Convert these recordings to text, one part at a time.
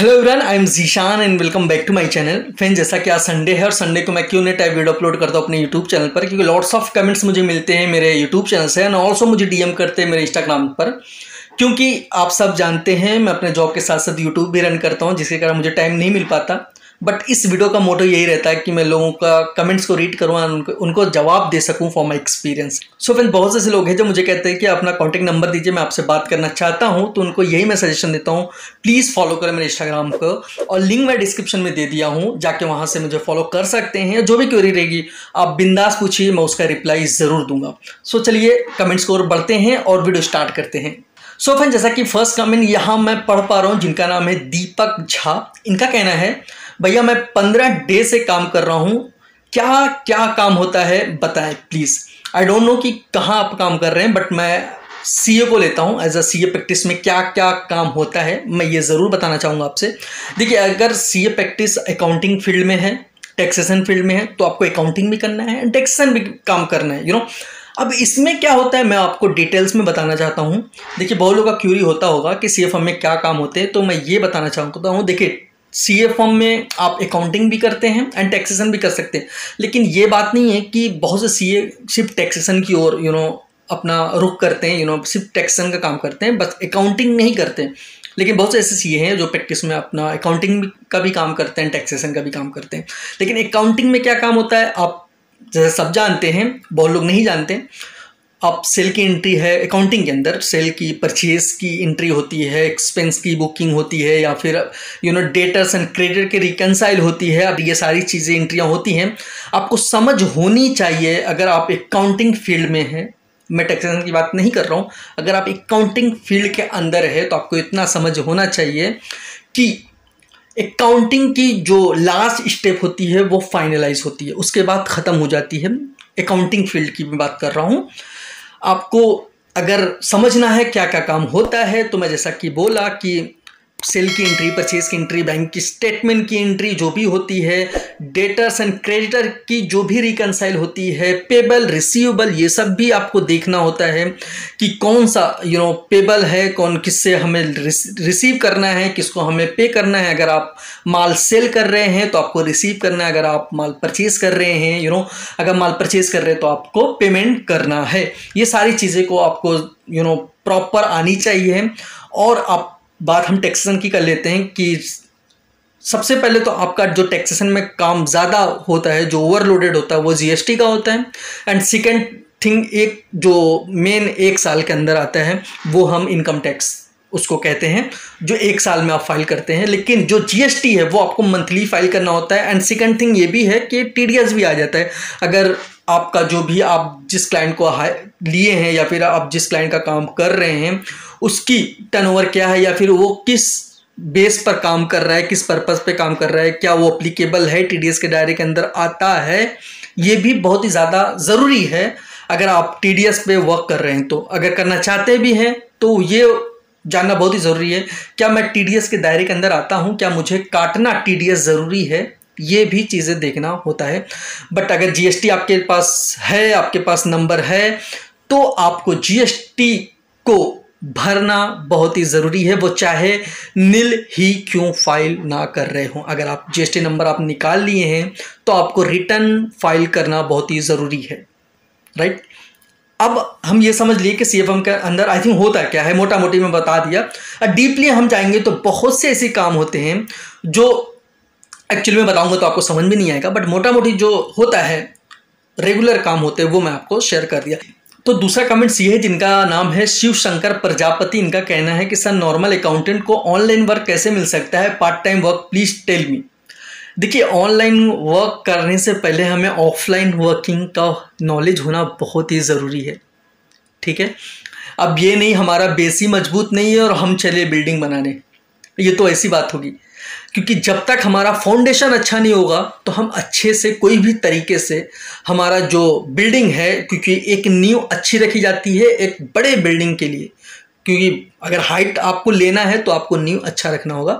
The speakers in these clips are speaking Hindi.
Hello everyone I am Zeeshan and welcome back to my channel friend जैसा कि आज संडे है और संडे को मैं क्यों नहीं टाइप वीडियो अपलोड करता हूँ अपने यूट्यूब चैनल पर? क्योंकि लॉट्स ऑफ़ कमेंट्स मुझे मिलते हैं मेरे यूट्यूब चैनल से एंड ऑल्सो मुझे डीएम करते हैं मेरे इंस्टाग्राम पर। क्योंकि आप सब जानते हैं, मैं अपने जॉब के साथ साथ यूट्यूब भी रन करता हूँ, जिसके कारण मुझे टाइम नहीं मिल पाता। बट इस वीडियो का मोटो यही रहता है कि मैं लोगों का कमेंट्स को रीड करूँ उनको उनको जवाब दे सकूँ for my experience so friend बहुत से लोग हैं जो मुझे कहते हैं कि अपना कॉन्टैक्ट नंबर दीजिए मैं आपसे बात करना चाहता हूँ तो उनको यही मैं सजेशन देता हूँ प्लीज़ फॉलो करें मेरे इंस्टाग्राम को और लिंक मैं डिस्क्रिप्शन में दे दिया हूँ जाके वहाँ से मुझे फॉलो कर सकते हैं जो भी क्वेरी रहेगी आप बिंदास पूछिए मैं उसका रिप्लाई ज़रूर दूँगा. सो चलिए कमेंट्स को और बढ़ते हैं और वीडियो स्टार्ट करते हैं. सो so, फ्रेंड जैसा कि फ़र्स्ट कमेंट यहाँ मैं पढ़ पा रहा हूँ जिनका नाम है दीपक झा इनका कहना है भैया, मैं पंद्रह डे से काम कर रहा हूँ। क्या क्या काम होता है, बताएँ प्लीज़ आई डोंट नो कि कहाँ आप काम कर रहे हैं बट मैं सीए को लेता हूँ। एज अ सीए प्रैक्टिस में क्या क्या काम होता है, मैं ये ज़रूर बताना चाहूँगा आपसे। देखिए, अगर सीए प्रैक्टिस अकाउंटिंग फ़ील्ड में है टैक्सेशन फ़ील्ड में है तो आपको अकाउंटिंग भी करना है एंड टैक्सेशन भी काम करना है यू you नो know? अब इसमें क्या होता है, मैं आपको डिटेल्स में बताना चाहता हूँ। देखिए बहुत लोगों का क्यूरी होता होगा कि सी में क्या काम होते हैं तो मैं ये बताना चाहता हूँ। देखिए सी ए फॉर्म में आप अकाउंटिंग भी करते हैं एंड टैक्सेशन भी कर सकते हैं। लेकिन ये बात नहीं है कि बहुत से सी ए सिर्फ़ टैक्सेशन की ओर यू नो अपना रुख करते हैं यू नो सिर्फ़ टैक्सेशन का काम करते हैं, बस अकाउंटिंग नहीं करते लेकिन बहुत से ऐसे सीए हैं जो प्रैक्टिस में अपना अकाउंटिंग का भी काम करते हैं टैक्सेशन का भी काम करते हैं। लेकिन अकाउंटिंग में क्या काम होता है? आप जैसे सब जानते हैं, बहुत लोग नहीं जानते अब सेल की एंट्री है अकाउंटिंग के अंदर। सेल की परचेज की एंट्री होती है एक्सपेंस की बुकिंग होती है, या फिर you know debtors and credit के रिकनसाइल होती है। अब ये सारी चीज़ें एंट्रियाँ होती हैं। आपको समझ होनी चाहिए अगर आप अकाउंटिंग फ़ील्ड में हैं। मैं टैक्सेशन की बात नहीं कर रहा हूँ। अगर आप अकाउंटिंग फ़ील्ड के अंदर है तो आपको इतना समझ होना चाहिए कि अकाउंटिंग की जो लास्ट स्टेप होती है, वो फाइनलाइज होती है। उसके बाद ख़त्म हो जाती है। अकाउंटिंग फ़ील्ड की मैं बात कर रहा हूँ। आपको अगर समझना है क्या क्या काम होता है तो मैं जैसा कि बोला कि सेल की एंट्री परचेज की एंट्री बैंक की स्टेटमेंट की एंट्री जो भी होती है डेटर्स एंड क्रेडिटर की जो भी रिकनसाइल होती है पेबल रिसीवेबल ये सब भी आपको देखना होता है कि कौन सा यू नो पेबल है, कौन किससे हमें रिसीव करना है, किसको हमें पे करना है। अगर आप माल सेल कर रहे हैं तो आपको रिसीव करना है। अगर आप माल परचेज कर रहे हैं यू नो अगर माल परचेज कर रहे हैं तो आपको पेमेंट करना है। ये सारी चीज़ें को आपको यू नो प्रॉपर आनी चाहिए। और आप बात हम टैक्सेशन की कर लेते हैं कि सबसे पहले तो आपका जो टैक्सेशन में काम ज़्यादा होता है, जो ओवरलोडेड होता है, वो जीएसटी का होता है। एंड सेकेंड थिंग एक जो मेन एक साल के अंदर आता है, वो हम इनकम टैक्स उसको कहते हैं, जो एक साल में आप फ़ाइल करते हैं। लेकिन जो जीएसटी है, वो आपको मंथली फ़ाइल करना होता है। एंड सेकंड थिंग ये भी है कि टीडीएस भी आ जाता है। अगर आपका जो भी आप जिस क्लाइंट को लिए हैं या फिर आप जिस क्लाइंट का काम कर रहे हैं उसकी टर्नओवर क्या है या फिर वो किस बेस पर काम कर रहा है, किस पर्पज़ पे काम कर रहा है, क्या वो अप्लीकेबल है टीडीएस के दायरे के अंदर आता है, ये भी बहुत ही ज़्यादा ज़रूरी है। अगर आप टीडीएस पे वर्क कर रहे हैं तो अगर करना चाहते भी हैं तो ये जानना बहुत ही ज़रूरी है, क्या मैं टीडीएस के दायरे के अंदर आता हूँ, क्या मुझे काटना टीडीएस ज़रूरी है, ये भी चीज़ें देखना होता है। बट अगर जीएसटी आपके पास है, आपके पास नंबर है तो आपको जीएसटी को भरना बहुत ही ज़रूरी है। वो चाहे नील ही क्यों फ़ाइल ना कर रहे हो। अगर आप जीएसटी नंबर आप निकाल लिए हैं तो आपको रिटर्न फ़ाइल करना बहुत ही ज़रूरी है। राइट अब हम ये समझ लिए कि सी के अंदर आई थिंक होता क्या है? मोटा मोटी में बता दिया। डीपली हम जाएँगे तो बहुत से ऐसे काम होते हैं, जो एक्चुअली में बताऊँगा तो आपको समझ में नहीं आएगा बट मोटा मोटी जो होता है रेगुलर काम होते हैं, वो मैं आपको शेयर कर दिया। तो दूसरा कमेंट्स ये है, जिनका नाम है शिव शंकर प्रजापति। इनका कहना है कि, सर नॉर्मल अकाउंटेंट को ऑनलाइन वर्क कैसे मिल सकता है? Part time work please tell me देखिए ऑनलाइन वर्क करने से पहले हमें ऑफलाइन वर्किंग का नॉलेज होना बहुत ही ज़रूरी है। ठीक है? अब ये नहीं, हमारा बेसी मज़बूत नहीं है और हम चले बिल्डिंग बनाने। ये तो ऐसी बात होगी। क्योंकि जब तक हमारा फाउंडेशन अच्छा नहीं होगा तो हम अच्छे से कोई भी तरीके से हमारा जो बिल्डिंग है, क्योंकि एक नींव अच्छी रखी जाती है एक बड़े बिल्डिंग के लिए। क्योंकि अगर हाइट आपको लेना है तो आपको नींव अच्छा रखना होगा।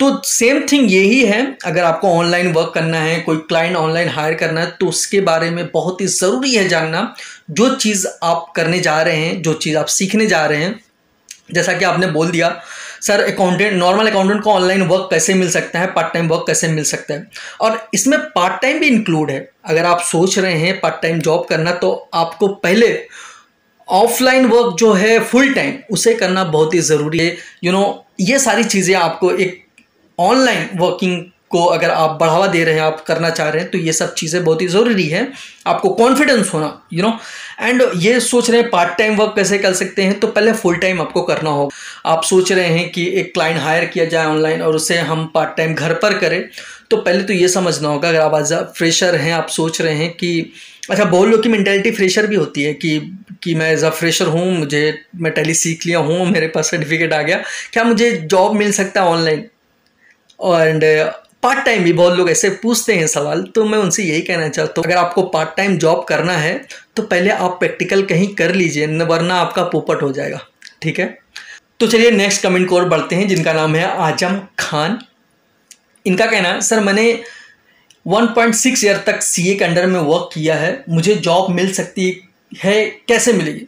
तो सेम थिंग यही है, अगर आपको ऑनलाइन वर्क करना है, कोई क्लाइंट ऑनलाइन हायर करना है तो उसके बारे में बहुत ही ज़रूरी है जानना, जो चीज़ आप करने जा रहे हैं, जो चीज़ आप सीखने जा रहे हैं जैसा कि आपने बोल दिया सर अकाउंटेंट नॉर्मल अकाउंटेंट को ऑनलाइन वर्क कैसे मिल सकता है? पार्ट टाइम वर्क कैसे मिल सकता है? और इसमें पार्ट टाइम भी इंक्लूड है। अगर आप सोच रहे हैं पार्ट टाइम जॉब करना तो आपको पहले ऑफलाइन वर्क जो है फुल टाइम उसे करना बहुत ही ज़रूरी है। यू you नो know, ये सारी चीज़ें आपको एक ऑनलाइन वर्किंग को अगर आप बढ़ावा दे रहे हैं, आप करना चाह रहे हैं तो ये सब चीज़ें बहुत ही ज़रूरी है। आपको कॉन्फिडेंस होना यू नो एंड ये सोच रहे हैं पार्ट टाइम वर्क कैसे कर सकते हैं तो पहले फुल टाइम आपको करना होगा। आप सोच रहे हैं कि एक क्लाइंट हायर किया जाए ऑनलाइन और उसे हम पार्ट टाइम घर पर करें तो पहले तो ये समझना होगा। अगर आप एज अ फ्रेशर हैं, आप सोच रहे हैं कि अच्छा बहुत लोग की मैंटेलिटी फ्रेशर भी होती है कि कि मैं एज अ फ्रेशर हूँ, मुझे, मैं टैली सीख लिया हूँ, मेरे पास सर्टिफिकेट आ गया, क्या मुझे जॉब मिल सकता है ऑनलाइन एंड पार्ट टाइम भी बहुत लोग ऐसे पूछते हैं सवाल तो मैं उनसे यही कहना चाहता हूँ, अगर आपको पार्ट टाइम जॉब करना है तो पहले आप प्रैक्टिकल कहीं कर लीजिए वरना आपका पोपट हो जाएगा, ठीक है? तो चलिए नेक्स्ट कमेंट को और बढ़ते हैं, जिनका नाम है आज़म खान। इनका कहना, सर, मैंने 1.6 ईयर तक सीए के अंडर में वर्क किया है, मुझे जॉब मिल सकती है, कैसे मिलेगी?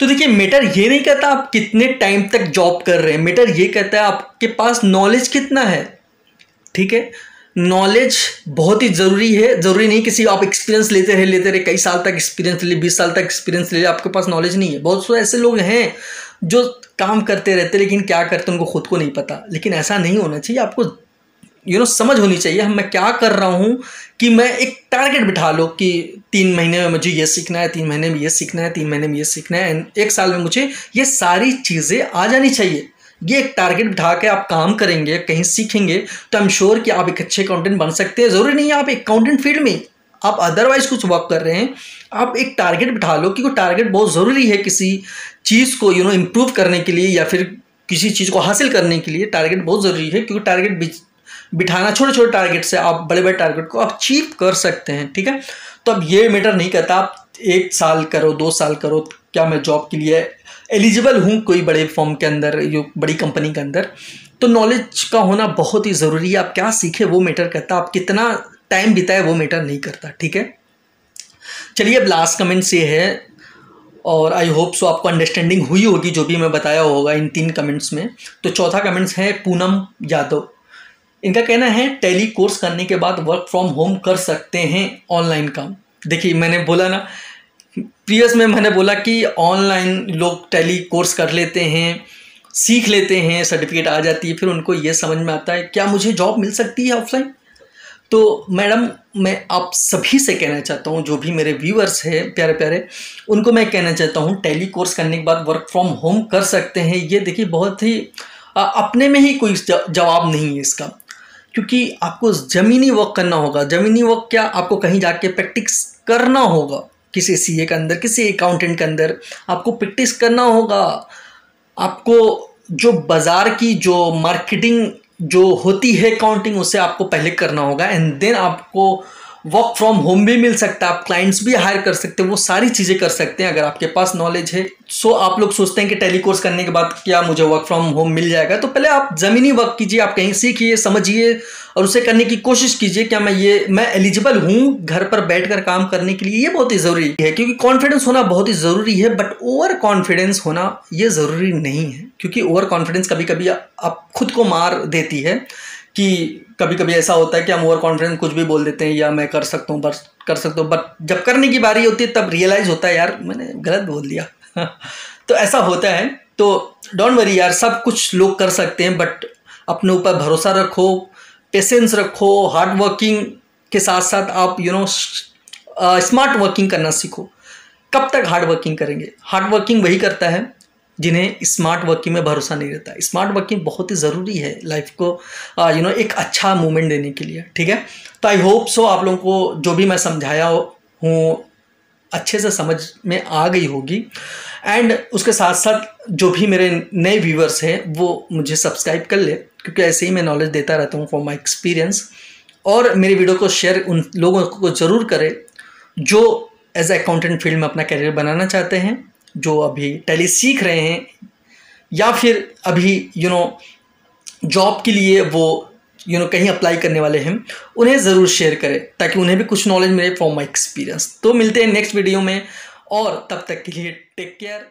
तो देखिए मेटर ये नहीं कहता आप कितने टाइम तक जॉब कर रहे हैं मेटर ये कहता है आपके पास नॉलेज कितना है। ठीक है? नॉलेज बहुत ही ज़रूरी है। ज़रूरी नहीं किसी आप एक्सपीरियंस लेते रहे लेते रहे, कई साल तक एक्सपीरियंस ले, बीस साल तक एक्सपीरियंस ले, आपके पास नॉलेज नहीं है। बहुत से ऐसे लोग हैं जो काम करते रहते लेकिन क्या करते उनको खुद को नहीं पता। लेकिन ऐसा नहीं होना चाहिए। आपको यू नो समझ होनी चाहिए मैं क्या कर रहा हूँ कि मैं एक टारगेट बिठा लो कि तीन महीने में मुझे ये सीखना है, तीन महीने में ये सीखना है, तीन महीने में ये सीखना है एंड एक साल में मुझे ये सारी चीज़ें आ जानी चाहिए। ये एक टारगेट बिठा के आप काम करेंगे, कहीं सीखेंगे तो आई एम श्योर कि आप एक अच्छे अकाउंटेंट बन सकते हैं। ज़रूरी नहीं है आप एक फ़ील्ड में आप अदरवाइज़ कुछ वर्क कर रहे हैं। आप एक टारगेट बिठा लो, क्योंकि टारगेट बहुत ज़रूरी है किसी चीज़ को यू नो इम्प्रूव करने के लिए या फिर किसी चीज़ को हासिल करने के लिए टारगेट बहुत ज़रूरी है, क्योंकि टारगेट बिठाना छोटे छोटे टारगेट से आप बड़े बड़े टारगेट को आप अचीव कर सकते हैं, ठीक है? तो अब ये मैटर नहीं करता, आप एक साल करो, दो साल करो क्या मैं जॉब के लिए एलिजिबल हूँ कोई बड़े फॉर्म के अंदर, यो बड़ी कंपनी के अंदर? तो नॉलेज का होना बहुत ही ज़रूरी है। आप क्या सीखे वो मैटर करता। आप कितना टाइम बिताए वो मैटर नहीं करता, ठीक है? चलिए अब लास्ट कमेंट्स ये है, और आई होप सो आपको अंडरस्टैंडिंग हुई होगी जो भी मैं बताया होगा इन तीन कमेंट्स में। तो चौथा कमेंट्स है पूनम यादव। इनका कहना है, टेली कोर्स करने के बाद वर्क फ्रॉम होम कर सकते हैं ऑनलाइन काम। देखिए, मैंने बोला ना प्रीवियस में मैंने बोला कि ऑनलाइन लोग टेली कोर्स कर लेते हैं, सीख लेते हैं सर्टिफिकेट आ जाती है, फिर उनको ये समझ में आता है, क्या मुझे जॉब मिल सकती है ऑफलाइन तो मैडम, मैं आप सभी से कहना चाहता हूँ, जो भी मेरे व्यूअर्स हैं, प्यारे प्यारे, उनको मैं कहना चाहता हूँ टेली कोर्स करने के बाद वर्क फ्रॉम होम कर सकते हैं। ये देखिए, बहुत ही अपने में ही कोई जवाब नहीं है इसका। क्योंकि आपको ज़मीनी वर्क करना होगा, ज़मीनी वर्क क्या आपको कहीं जाके प्रैक्टिस करना होगा? किसी सीए के अंदर, किसी अकाउंटेंट के अंदर आपको प्रैक्टिस करना होगा। आपको जो बाज़ार की जो मार्केटिंग जो होती है अकाउंटिंग उसे आपको पहले करना होगा। एंड देन आपको वर्क फ्रॉम होम भी मिल सकता है आप क्लाइंट्स भी हायर कर सकते हैं वो सारी चीज़ें कर सकते हैं अगर आपके पास नॉलेज है। सो so, आप लोग सोचते हैं कि टेली कोर्स करने के बाद क्या मुझे वर्क फ्रॉम होम मिल जाएगा? तो पहले आप ज़मीनी वर्क कीजिए आप कहीं सीखिए समझिए और उसे करने की कोशिश कीजिए क्या मैं ये मैं एलिजिबल हूँ घर पर बैठ कर काम करने के लिए? ये बहुत ही ज़रूरी है क्योंकि कॉन्फिडेंस होना बहुत ही ज़रूरी है बट ओवर कॉन्फिडेंस होना ये ज़रूरी नहीं है क्योंकि ओवर कॉन्फिडेंस कभी कभी आप खुद को मार देती है। कि कभी कभी ऐसा होता है कि हम ओवर कॉन्फिडेंस कुछ भी बोल देते हैं, या मैं कर सकता हूँ, बस कर सकता हूँ बट जब करने की बारी होती है, तब रियलाइज़ होता है, यार, मैंने गलत बोल दिया। तो ऐसा होता है। तो डोंट वरी यार, सब कुछ लोग कर सकते हैं बट अपने ऊपर भरोसा रखो पेशेंस रखो हार्ड वर्किंग के साथ साथ आप यू नो स्मार्ट वर्किंग करना सीखो। कब तक हार्ड वर्किंग करेंगे? हार्ड वर्किंग वही करता है जिन्हें स्मार्ट वर्किंग में भरोसा नहीं रहता। स्मार्ट वर्किंग बहुत ही ज़रूरी है लाइफ को यू नो एक अच्छा मूवमेंट देने के लिए, ठीक है? तो आई होप सो आप लोगों को जो भी मैं समझाया हूँ, अच्छे से समझ में आ गई होगी। एंड उसके साथ साथ जो भी मेरे नए व्यूवर्स हैं, वो मुझे सब्सक्राइब कर ले, क्योंकि ऐसे ही मैं नॉलेज देता रहता हूँ फॉर माई एक्सपीरियंस और मेरी वीडियो को शेयर उन लोगों को ज़रूर करें, जो एज अकाउंटेंट फ़ील्ड में अपना करियर बनाना चाहते हैं। जो अभी टैली सीख रहे हैं, या फिर अभी यू नो जॉब के लिए वो यू नो कहीं अप्लाई करने वाले हैं, उन्हें ज़रूर शेयर करें, ताकि उन्हें भी कुछ नॉलेज मिले फ्रॉम माई एक्सपीरियंस तो मिलते हैं नेक्स्ट वीडियो में, और तब तक के लिए टेक केयर